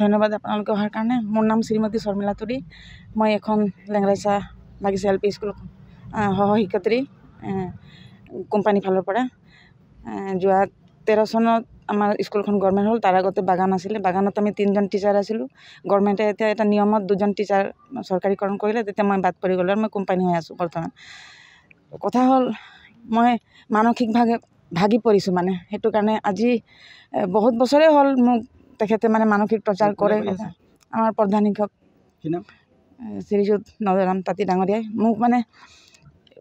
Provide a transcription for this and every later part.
ধন্যবাদ আপোনালোকে অহাৰ কাৰণে। মোৰ নাম শ্ৰীমতী শৰ্মিলা তুৰী মই এখন লেঙৰাইচা বাগিচা এল পি স্কুল সহ শিক্ষয়িত্ৰী কোম্পানীৰ ফালৰ পৰা। যোৱা তেৰ চনত আমাৰ স্কুলখন গভৰ্ণমেণ্ট হ'ল তাৰ আগতে বাগান আছিলে। বাগানত আমি তিনিজন টিচাৰ আছিলোঁ। গভৰ্ণমেণ্টে এতিয়া এটা নিয়মত দুজন টিচাৰ চৰকাৰীকৰণ কৰিলে তেতিয়া মই বাদ পৰি গ'লোঁ আৰু মই কোম্পানী হৈ আছোঁ বৰ্তমান। কথা হ'ল মই মানসিকভাৱে ভাগি পৰিছোঁ মানে। সেইটো কাৰণে আজি বহুত বছৰেই হ'ল মোক তেখেতে মানে মানসিক টৰ্চাৰ কৰে। আমাৰ প্ৰধান শিক্ষক। শ্ৰীযুত নজৰাম তাঁতী ডাঙৰীয়াই। মোক মানে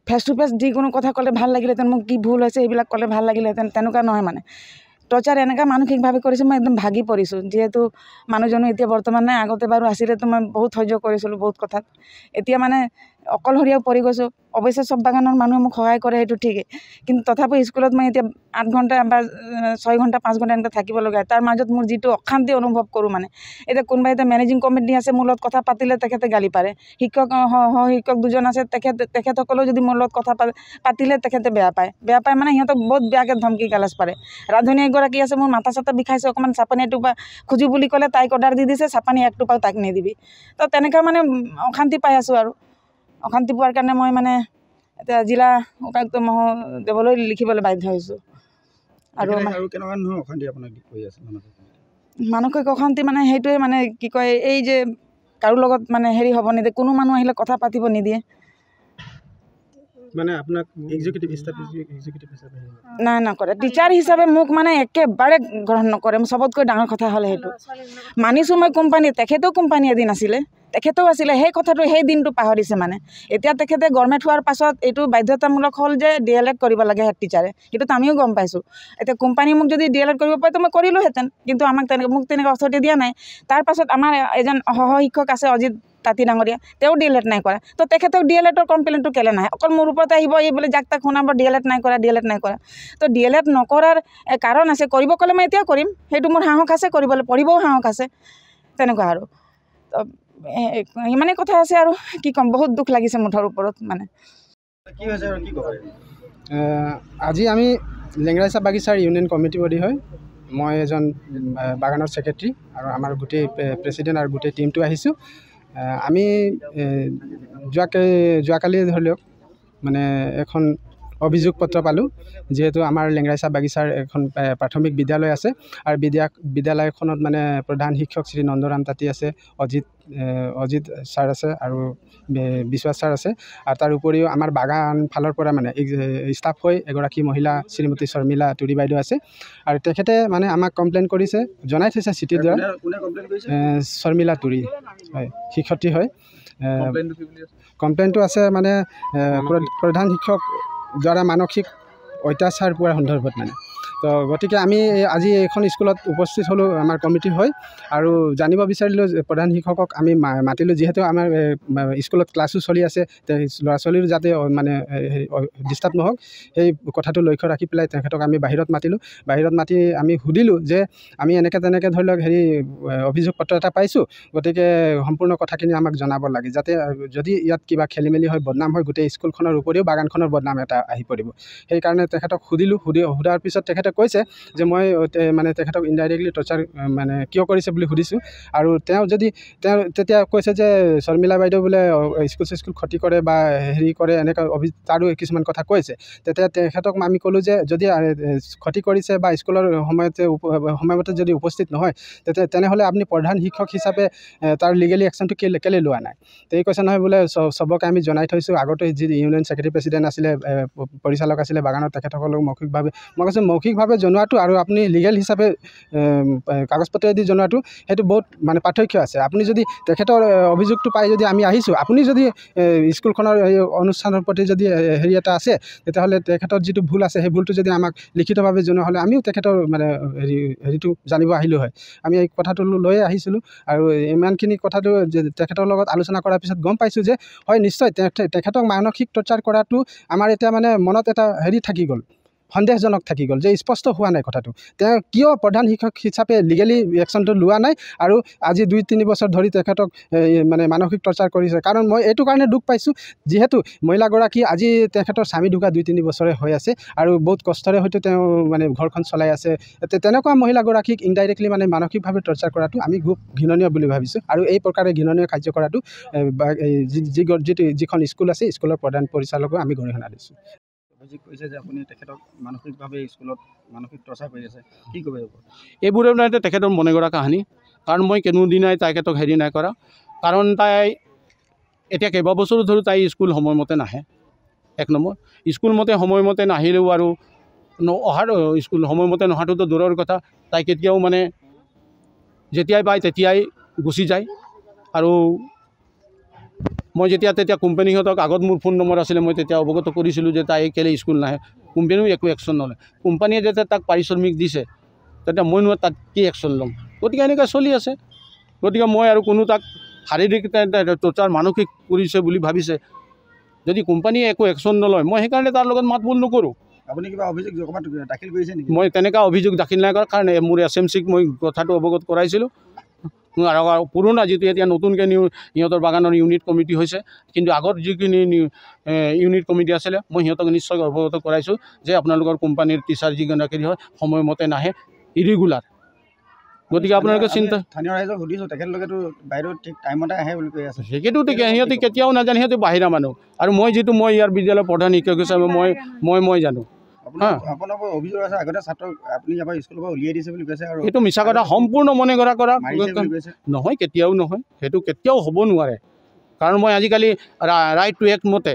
ফেচ টু ফেচ যিকোনো কথা ক'লে ভাল লাগিলেহেঁতেন মোক কি ভুল হৈছে এইবিলাক ক'লে ভাল লাগিলেহেঁতেন তেনেকুৱা নহয় মানে। টৰ্চাৰ এনেকুৱা মানসিকভাৱে কৰিছে মই একদম ভাগি পৰিছোঁ। যিহেতু মানুহজনো এতিয়া বৰ্তমান নাই আগতে বাৰু আছিলেতো মই বহুত সহ্য কৰিছিলোঁ বহুত কথাত। এতিয়া মানে অকলশৰীয়াও পৰি গৈছোঁ। অৱশ্যে চব বাগানৰ মানুহে মোক সহায় কৰে সেইটো ঠিকেই। কিন্তু তথাপি স্কুলত মই এতিয়া আঠ ঘণ্টা বা ছয় ঘণ্টা পাঁচ ঘণ্টা এনেকৈ থাকিব লগা হয়। তাৰ মাজত মোৰ যিটো অশান্তি অনুভৱ কৰোঁ মানে এতিয়া কোনোবা এতিয়া মেনেজিং কমিটি আছে মোৰ লগত কথা পাতিলে তেখেতে গালি পাৰে। শিক্ষক শিক্ষক দুজন আছে তেখেত তেখেতসকলেও যদি মোৰ লগত কথা পাতিলে তেখেতে বেয়া পায়। বেয়া পায় মানে সিহঁতক বহুত বেয়াকৈ ধমকি গালাজ পাৰে। ৰান্ধনী এগৰাকী আছে মোৰ মাথা চাথা বিষাইছে অকণমান চাপানী এটোপা খুজো বুলি ক'লে তাইক অৰ্ডাৰ দি দিছে চাপানী এক টোপাও তাক নিদিবি। তো তেনেকৈ মানে অশান্তি পাই আছোঁ আৰু। অশান্তি পোৱাৰ কাৰণে মই মানে এতিয়া জিলা উপায়ুক্ত মহোদয়লৈ লিখিবলৈ বাধ্য হৈছোঁ। আৰু মানসিক অশান্তি মানে সেইটোৱে মানে কি কয় এই যে কাৰো লগত মানে হেৰি হ'ব নিদিয়ে কোনো মানুহ আহিলে কথা পাতিব নিদিয়ে। নাই নকৰে টিচাৰ হিচাপে মোক মানে একেবাৰে গ্ৰহণ নকৰে। চবতকৈ ডাঙৰ কথা হ'লে সেইটো। মানিছোঁ মই কোম্পানী তেখেতেও কোম্পানী এদিন আছিলে। তেখেতেও আছিলে। সেই কথাটো সেই দিনটো পাহৰিছে মানে। এতিয়া তেখেতে গভৰ্ণমেণ্ট হোৱাৰ পাছত এইটো বাধ্যতামূলক হ'ল যে ডি এল এড কৰিব লাগে হেড টিচাৰে সেইটোতো আমিও গম পাইছোঁ। এতিয়া কোম্পানী মোক যদি ডি এল এড কৰিব পাৰে মই কৰিলোঁহেঁতেন। কিন্তু আমাক তেনেকৈ মোক তেনেকৈ অথৰিটি দিয়া নাই। তাৰপাছত আমাৰ এজন সহ শিক্ষক আছে অজিত তাঁতী ডাঙৰীয়া তেওঁ ডি এল এড নাই কৰা। তো তেখেতক ডি এল এডৰ কমপ্লেইনটো কেলৈ নাহে? অকল মোৰ ওপৰতে আহিব এই বোলে যাক তাক শুনাব ডি এল এড নাই কৰা ডি এল এড নাই কৰা। তো ডি এল এড নকৰাৰ কাৰণ আছে কৰিব ক'লে মই এতিয়াও কৰিম সেইটো মোৰ সাহস আছে কৰিবলৈ পঢ়িবও সাহস আছে তেনেকুৱা আৰু। ইমানেই কথা আছে আৰু কি ক'ম বহুত দুখ লাগিছে মুঠৰ ওপৰত মানে। আজি আমি লেঙৰাইচা বাগিচাৰ ইউনিয়ন কমিটি বডি হয় মই এজন বাগানৰ ছেক্ৰেটেৰী আৰু আমাৰ গোটেই প্ৰেচিডেণ্ট আৰু গোটেই টীমটো আহিছোঁ। আমি যোৱাকালি যোৱাকালি ধৰি লওক মানে এখন অভিযোগ পত্ৰ পালোঁ যিহেতু আমাৰ লেঙৰাইচা বাগিচাৰ এখন প্ৰাথমিক বিদ্যালয় আছে। আৰু বিদ্যা বিদ্যালয়খনত মানে প্ৰধান শিক্ষক শ্ৰী নন্দৰাম তাঁতী আছে অজিত অজিত ছাৰ আছে আৰু বিশ্বাস ছাৰ আছে। আৰু তাৰ উপৰিও আমাৰ বাগান ফালৰ পৰা মানে ষ্টাফ হৈ এগৰাকী মহিলা শ্ৰীমতী শৰ্মিলা তুৰী বাইদেউ আছে। আৰু তেখেতে মানে আমাক কমপ্লেইন কৰিছে জনাই থৈছে চিঠিৰ দ্বাৰা। শৰ্মিলা তুৰী হয় শিক্ষয়িত্ৰী হয়। কমপ্লেইনটো আছে? মানে প্ৰধান শিক্ষক দ্বাৰা মানসিক অত্যাচাৰ পোৱাৰ সন্দৰ্ভত মানে। তো গতিকে আমি আজি এইখন স্কুলত উপস্থিত হ'লোঁ আমাৰ কমিটি হৈ আৰু জানিব বিচাৰিলোঁ প্ৰধান শিক্ষকক আমি মাতিলোঁ। যিহেতু আমাৰ স্কুলত ক্লাছো চলি আছে ল'ৰা ছোৱালীৰো যাতে মানে ডিষ্টাৰ্ব নহওক সেই কথাটো লক্ষ্য ৰাখি পেলাই তেখেতক আমি বাহিৰত মাতিলোঁ। বাহিৰত মাতি আমি সুধিলোঁ যে আমি এনেকৈ তেনেকৈ ধৰি লওক হেৰি অভিযোগ পত্ৰ এটা পাইছোঁ গতিকে সম্পূৰ্ণ কথাখিনি আমাক জনাব লাগে যাতে যদি ইয়াত কিবা খেলি মেলি হয় বদনাম হয় গোটেই স্কুলখনৰ উপৰিও বাগানখনৰ বদনাম এটা আহি পৰিব। সেইকাৰণে তেখেতক সুধিলোঁ সুধি সোধাৰ পিছত তেখেতে কৈছে যে মই মানে তেখেতক ইনডাইৰেক্টলি টৰ্চাৰ মানে কিয় কৰিছে বুলি সুধিছোঁ। আৰু তেওঁ যদি তেওঁ তেতিয়া কৈছে যে শৰ্মিলা বাইদেউ বোলে স্কুল চিস্কুল ক্ষতি কৰে বা হেৰি কৰে এনেকৈ অভি তাৰো কিছুমান কথা কৈছে। তেতিয়া তেখেতক আমি ক'লোঁ যে যদি ক্ষতি কৰিছে বা স্কুলৰ সময়তে সময়মতে যদি উপস্থিত নহয় তেতিয়া তেনেহ'লে আপুনি প্ৰধান শিক্ষক হিচাপে তাৰ লিগেলি একশ্যনটো কেলৈ কেলৈ লোৱা নাই? তেই কৈছে নহয় বোলে চবকে আমি জনাই থৈছোঁ। আগতে যি ইউনিয়ন ছেক্ৰেটাৰী প্ৰেচিডেণ্ট আছিলে পৰিচালক আছিলে বাগানত তেখেতসকলক মৌখিকভাৱে মই কৈছোঁ মৌখিকভাৱে জনোৱাটো আৰু আপুনি লিগেল হিচাপে কাগজ পত্ৰদি জনোৱাটো সেইটো বহুত মানে পাৰ্থক্য আছে। আপুনি যদি তেখেতৰ অভিযোগটো পাই যদি আমি আহিছোঁ আপুনি যদি স্কুলখনৰ এই অনুষ্ঠানৰ প্ৰতি যদি হেৰি এটা আছে তেতিয়াহ'লে তেখেতৰ যিটো ভুল আছে সেই ভুলটো যদি আমাক লিখিতভাৱে জনোৱা হ'লে আমিও তেখেতৰ মানে হেৰি হেৰিটো জানিব আহিলোঁ হয়। আমি এই কথাটো লৈয়ে আহিছিলোঁ আৰু ইমানখিনি কথাটো তেখেতৰ লগত আলোচনা কৰাৰ পিছত গম পাইছোঁ যে হয় নিশ্চয় তেখেতক মানসিক টৰ্চাৰ কৰাটো আমাৰ এতিয়া মানে মনত এটা হেৰি থাকি গ'ল। সন্দেহজনক থাকি গ'ল যে স্পষ্ট হোৱা নাই কথাটো। তেওঁ কিয় প্ৰধান শিক্ষক হিচাপে লিগেলি একশ্যনটো লোৱা নাই আৰু আজি দুই তিনি বছৰ ধৰি তেখেতক মানে মানসিক টৰ্চাৰ কৰিছে। কাৰণ মই এইটো কাৰণে দুখ পাইছোঁ যিহেতু মহিলাগৰাকী আজি তেখেতৰ স্বামী ঢুকা দুই তিনি বছৰে হৈ আছে আৰু বহুত কষ্টৰে হয়তো তেওঁ মানে ঘৰখন চলাই আছে। তেনেকুৱা মহিলাগৰাকীক ইনডাইৰেক্টলি মানে মানসিকভাৱে টৰ্চাৰ কৰাটো আমি খুব ঘৃণনীয় বুলি ভাবিছোঁ আৰু এই প্ৰকাৰে ঘৃণনীয় কাৰ্য কৰাটো যি- যিখন স্কুল আছে স্কুলৰ প্ৰধান পৰিচালকো আমি গৰিহণা দিছোঁ। অভিযোগ কৰিছে যে আপুনি তেখেতক মানসিকভাৱে স্কুলত মানসিক টৰ্চাৰ কৰি আছে কি ক'ব? এইবোৰে? মানে তেখেতৰ মনে কৰা কাহিনী। কাৰণ মই কোনোদিনাই তেখেতক হেৰি নাই কৰা। কাৰণ তাই এতিয়া কেইবাবছৰো ধৰি তাই স্কুল সময়মতে নাহে। এক নম্বৰ। স্কুল মতে সময়মতে নাহিলেও আৰু অহাৰ স্কুল সময়মতে নহাটোতো দূৰৰ কথা। তাই কেতিয়াও মানে যেতিয়াই পায় তেতিয়াই গুচি যায়। আৰু মই যেতিয়া তেতিয়া কোম্পানীহঁতক আগত মোৰ ফোন নম্বৰ আছিলে মই তেতিয়া অৱগত কৰিছিলোঁ যে তাই কেলৈ স্কুল নাহে। কোম্পানীও একো একশ্যন নলয়। কোম্পানীয়ে যেতিয়া তাক পাৰিশ্ৰমিক দিছে তেতিয়া মইনো তাত কি একশ্যন ল'ম? গতিকে এনেকৈ চলি আছে। গতিকে মই আৰু কোনো তাক শাৰীৰিক টৰ্চাৰ মানসিক কৰিছে বুলি ভাবিছে। যদি কোম্পানীয়ে একো একশ্যন নলয় মই সেইকাৰণে তাৰ লগত মাত বোল নকৰোঁ। আপুনি কিবা অভিযোগ দাখিল কৰিছে নেকি? মই তেনেকুৱা অভিযোগ দাখিল নাই কৰা কাৰণ মোৰ এছ এম চিক মই কথাটো অৱগত কৰাইছিলোঁ। আৰু পুৰণা যিটো এতিয়া নতুনকৈ নিউ সিহঁতৰ বাগানৰ ইউনিট কমিটি হৈছে কিন্তু আগত যিখিনি ইউনিট কমিটি আছিলে মই সিহঁতক নিশ্চয় অৱগত কৰাইছোঁ যে আপোনালোকৰ কোম্পানীৰ টিচাৰ যিগৰাকী হয় সময়মতে নাহে ইৰেগুলাৰ গতিকে আপোনালোকে চিন্তা স্থানীয় ৰাইজক সুধিছোঁ তেখেতলোকেতো বাইদেউ ঠিক টাইমতে আহে বুলি কৈ আছে। সেইটো সিহঁতে কেতিয়াও নাজানে সিহঁতে বাহিৰা মানুহ। আৰু মই যিটো মই ইয়াৰ বিদ্যালয়ৰ প্ৰধান শিক্ষক হিচাপে মই মই মই জানো। আপোনাৰ হা। আপোনাৰ পৰা অভিযোগ আছে আগতে ছাত্ৰক আপুনি ইয়াৰ পৰা স্কুলৰ পৰা উলিয়াই দিছে বুলি কৈছে আৰু সেইটো মিছা কথা সম্পূৰ্ণ মনে কৰা কৰা নহয় কেতিয়াও নহয়। সেইটো কেতিয়াও হ'ব নোৱাৰে। কাৰণ মই আজিকালি ৰাইট টু এক্ট মতে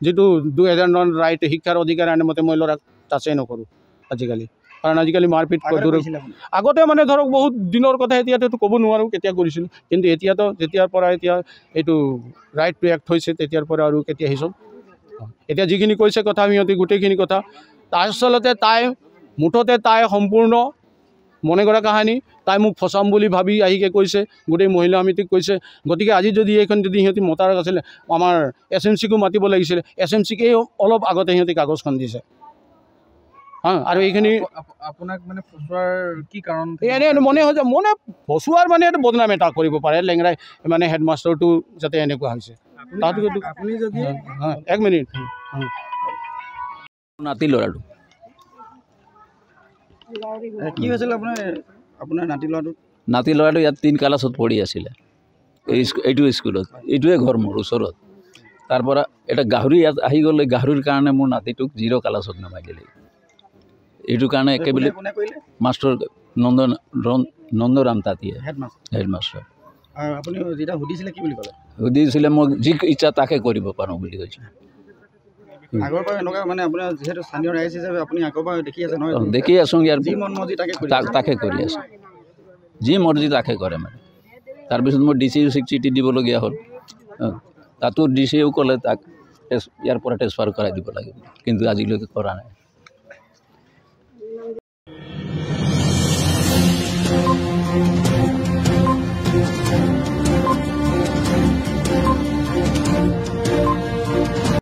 যিটো দুহেজাৰ ন ৰাইট শিক্ষাৰ অধিকাৰ আইন মতে মই ল'ৰাক টাচেই নকৰোঁ আজিকালি। কাৰণ আজিকালি মাৰপিট আগতে মানে ধৰক বহুত দিনৰ কথা এতিয়াতো ক'ব নোৱাৰোঁ কেতিয়া কৰিছিলোঁ। কিন্তু এতিয়াতো যেতিয়াৰ পৰা এতিয়া এইটো ৰাইট টু এক্ট হৈছে তেতিয়াৰ পৰা আৰু কেতিয়া আহিছোঁ এতিয়া যিখিনি কৈছে কথা সিহঁতে গোটেইখিনি কথা তাৰ আচলতে তাই মুঠতে তাই সম্পূৰ্ণ মনে কৰা কাহিনী তাই মোক ফচাম বুলি ভাবি আহিকে কৈছে গোটেই মহিলা সমিতিক কৈছে গতিকে আজি যদি এইখন যদি সিহঁতি মতাৰ আছিলে আমাৰ এছ এম চিকো মাতিব লাগিছিলে এছ এম চিক এই অলপ আগতে সিহঁতি কাগজখন দিছে। হা আৰু এইখিনি আপোনাক মানে ফচোৱাৰ কি কাৰণ? এনে মনে হৈছে মনে ফচুৱাৰ মানে এইটো বদনাম এটা কৰিব পাৰে লেংৰাই মানে হেডমাষ্টাৰটো যাতে এনেকুৱা হৈছে। হা, এক মিনিট। নাতি ল'ৰাটো। কি হৈছিল আপোনাৰ আপোনাৰ নাতি ল'ৰাটো? নাতি ল'ৰাটো ইয়াত তিন ক্লাছত পঢ়ি আছিলে। এই এইটো স্কুলত এইটোৱে ঘৰ মোৰ ওচৰত। তাৰ পৰা এটা গাহৰি ইয়াত আহি গ'লে গাহৰিৰ কাৰণে মোৰ নাতিটোক জিৰ' ক্লাছত নমাই দিলে। এইটো কাৰণে একেবাৰে মাষ্টৰ নন্দ নন্দৰাম তাঁতীয়ে হেডমাষ্টাৰ আপুনি যেতিয়া সুধিছিলে কি বুলি ক'লে? সুধিছিলে মই যি ইচ্ছা তাকে কৰিব পাৰোঁ বুলি কৈছে। আগৰ পৰা এনেকুৱা মানে আপোনাৰ যিহেতু স্থানীয় ৰাইজ হিচাপে আপুনি আগৰ পৰা দেখি আছে নহয়। দেখি আছোঁ ইয়াৰ যি মন মৰ্জি তাকে কৰি তাক কৰি আছে। যি মৰ্জি তাকে কৰে মানে। তাৰপিছত মই ডি চি চিক চিঠি দিবলগীয়া হ'ল। তাতো ডি চিয়েও ক'লে তাক ইয়াৰ পৰা ট্ৰেন্সফাৰ কৰাই দিব লাগে। বুলি। কিন্তু আজিলৈকে কৰা নাই।